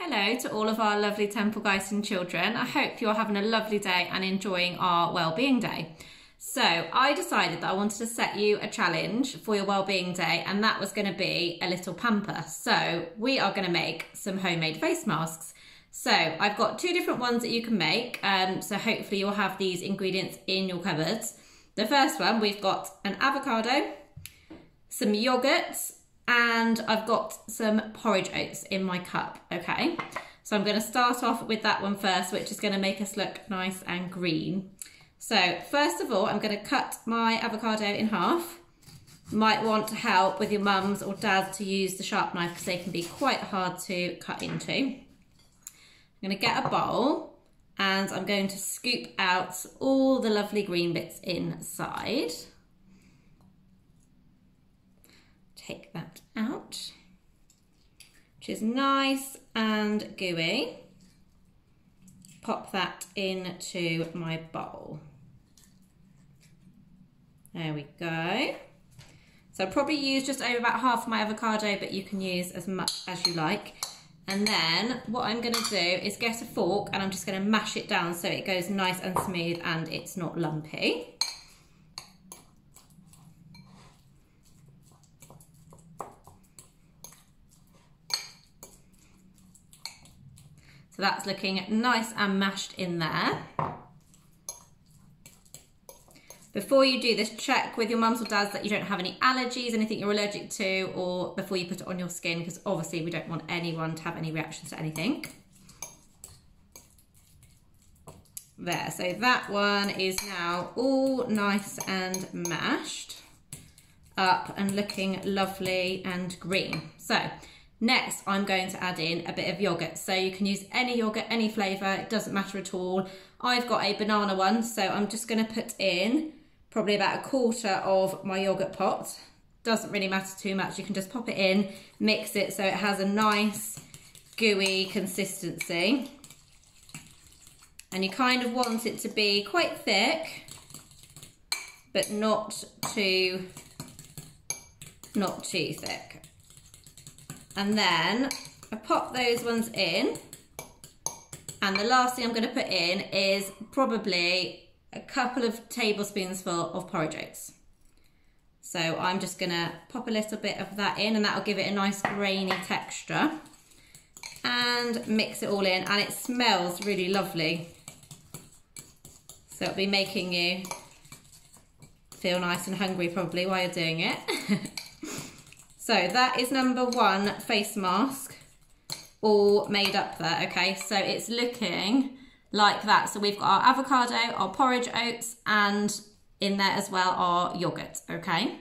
Hello to all of our lovely Temple Guiting children. I hope you're having a lovely day and enjoying our Wellbeing Day. So I decided that I wanted to set you a challenge for your Wellbeing Day and that was going to be a little pamper. So we are going to make some homemade face masks. So I've got two different ones that you can make. Um, so hopefully you'll have these ingredients in your cupboards. The first one, we've got an avocado, some yogurt, and I've got some porridge oats in my cup, okay? So I'm gonna start off with that one first, which is gonna make us look nice and green. So first of all, I'm gonna cut my avocado in half. might want to help with your mums or dads to use the sharp knife because they can be quite hard to cut into. I'm gonna get a bowl and I'm going to scoop out all the lovely green bits inside. Take that out, which is nice and gooey. Pop that into my bowl. There we go. So I'll probably use just over about half my avocado, but you can use as much as you like. And then what I'm gonna do is get a fork and I'm just gonna mash it down so it goes nice and smooth and it's not lumpy. So that's looking nice and mashed in there. Before you do this, check with your mums or dads that you don't have any allergies, anything you're allergic to, or before you put it on your skin, because obviously we don't want anyone to have any reactions to anything. There, so that one is now all nice and mashed up and looking lovely and green. So Next, I'm going to add in a bit of yogurt. So you can use any yogurt, any flavour, it doesn't matter at all. I've got a banana one, so I'm just going to put in probably about a quarter of my yogurt pot. Doesn't really matter too much. You can just pop it in, mix it so it has a nice gooey consistency. And you kind of want it to be quite thick, but not too, not too thick. And then I pop those ones in. And the last thing I'm going to put in is probably a couple of tablespoons full of porridge oats. So I'm just going to pop a little bit of that in and that'll give it a nice grainy texture. And mix it all in and it smells really lovely. So it'll be making you feel nice and hungry probably while you're doing it. So that is number one face mask all made up there, okay? So it's looking like that. So we've got our avocado, our porridge oats, and in there as well our yogurt, okay?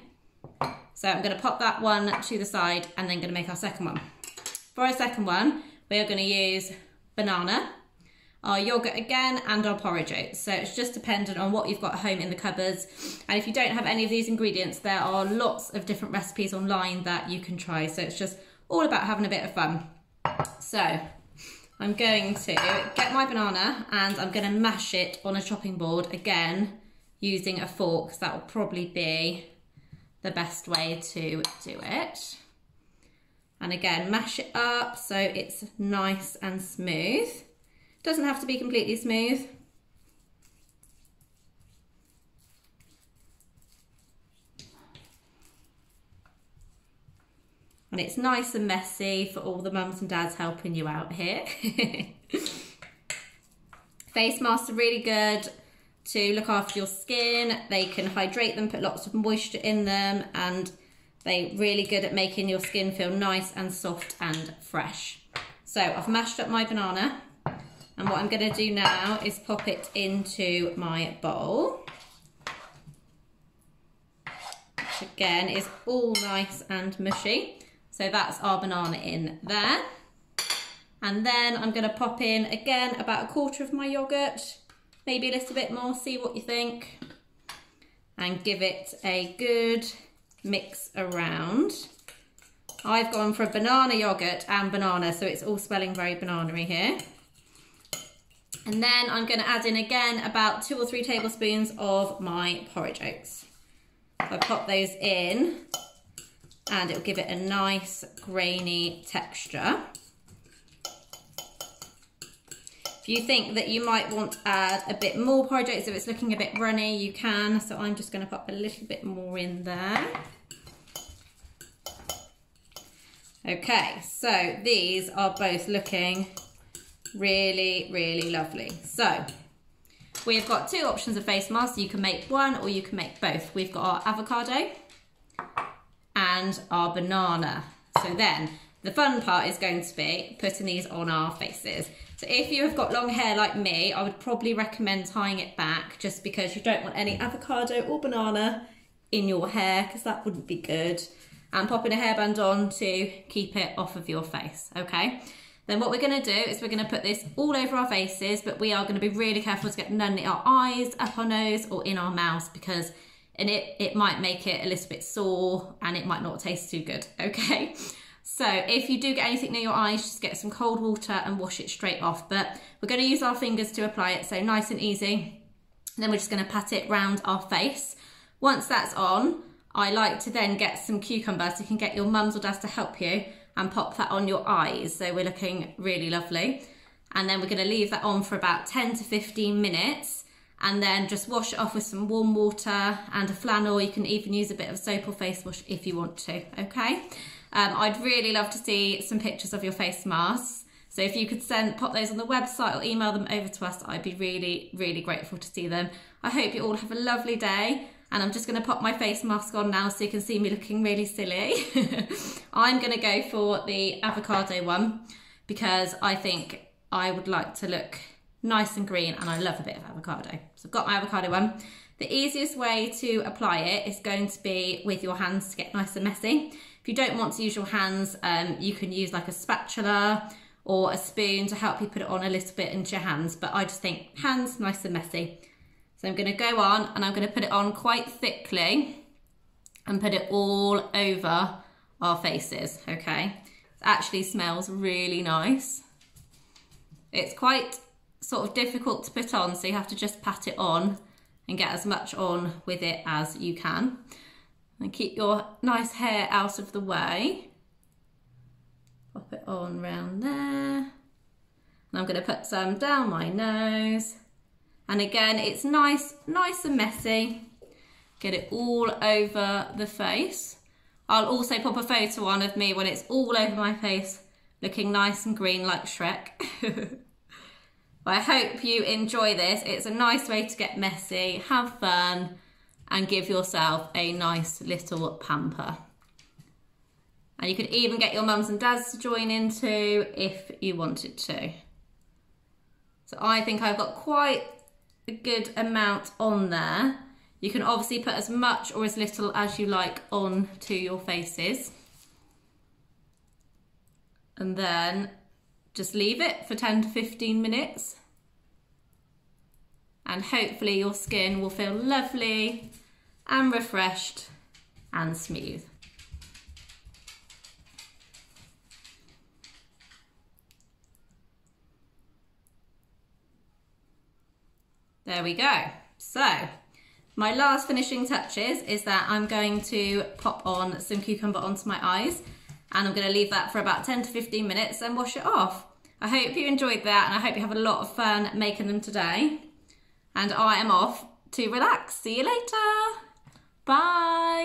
So I'm gonna pop that one to the side and then gonna make our second one. For our second one, we are gonna use banana, our yogurt again and our porridge oats. So it's just dependent on what you've got at home in the cupboards. And if you don't have any of these ingredients, there are lots of different recipes online that you can try. So it's just all about having a bit of fun. So I'm going to get my banana and I'm going to mash it on a chopping board again using a fork. That will probably be the best way to do it. And again, mash it up so it's nice and smooth. Doesn't have to be completely smooth. And it's nice and messy for all the mums and dads helping you out here. Face masks are really good to look after your skin. They can hydrate them, put lots of moisture in them, and they're really good at making your skin feel nice and soft and fresh. So I've mashed up my banana. And what I'm going to do now is pop it into my bowl. Which again is all nice and mushy. So that's our banana in there. And then I'm going to pop in again about a quarter of my yogurt, maybe a little bit more, see what you think. And give it a good mix around. I've gone for a banana yogurt and banana, so it's all smelling very banana-y here. And then I'm going to add in again about two or three tablespoons of my porridge oats. So I pop those in and it'll give it a nice grainy texture. If you think that you might want to add a bit more porridge oats, if it's looking a bit runny, you can. So I'm just going to pop a little bit more in there. Okay, so these are both looking really, really lovely. So we've got two options of face masks. You can make one or you can make both. We've got our avocado and our banana. So then the fun part is going to be putting these on our faces. So if you have got long hair like me, I would probably recommend tying it back just because you don't want any avocado or banana in your hair because that wouldn't be good. And popping a hairband on to keep it off of your face, okay? Then what we're gonna do is we're gonna put this all over our faces, but we are gonna be really careful to get none in our eyes, up our nose, or in our mouths because and it, it might make it a little bit sore and it might not taste too good, okay? So if you do get anything near your eyes, just get some cold water and wash it straight off. But we're going to use our fingers to apply it, so nice and easy. And then we're just going to pat it round our face. Once that's on, I like to then get some cucumber, so you can get your mums or dads to help you and pop that on your eyes. So we're looking really lovely. And then we're going to leave that on for about 10 to 15 minutes and then just wash it off with some warm water and a flannel. You can even use a bit of soap or face wash if you want to, okay? Um, I'd really love to see some pictures of your face masks. So if you could send, pop those on the website or email them over to us, I'd be really, really grateful to see them. I hope you all have a lovely day. And I'm just going to pop my face mask on now so you can see me looking really silly. I'm going to go for the avocado one because I think I would like to look nice and green and I love a bit of avocado. So I've got my avocado one. The easiest way to apply it is going to be with your hands to get nice and messy. If you don't want to use your hands, um, you can use like a spatula or a spoon to help you put it on a little bit into your hands. But I just think hands nice and messy. So I'm going to go on and I'm going to put it on quite thickly and put it all over our faces, okay? It actually smells really nice. It's quite sort of difficult to put on, so you have to just pat it on and get as much on with it as you can. And keep your nice hair out of the way. Pop it on round there. And I'm going to put some down my nose. And again, it's nice, nice and messy. Get it all over the face. I'll also pop a photo on of me when it's all over my face, looking nice and green like Shrek. I hope you enjoy this. It's a nice way to get messy, have fun, and give yourself a nice little pamper. And you could even get your mums and dads to join in too if you wanted to. So I think I've got quite a good amount on there. You can obviously put as much or as little as you like on to your faces. And then just leave it for 10 to 15 minutes and hopefully your skin will feel lovely and refreshed and smooth. There we go. So my last finishing touches is that I'm going to pop on some cucumber onto my eyes and I'm going to leave that for about 10 to 15 minutes and wash it off. I hope you enjoyed that and I hope you have a lot of fun making them today and I am off to relax. See you later. Bye.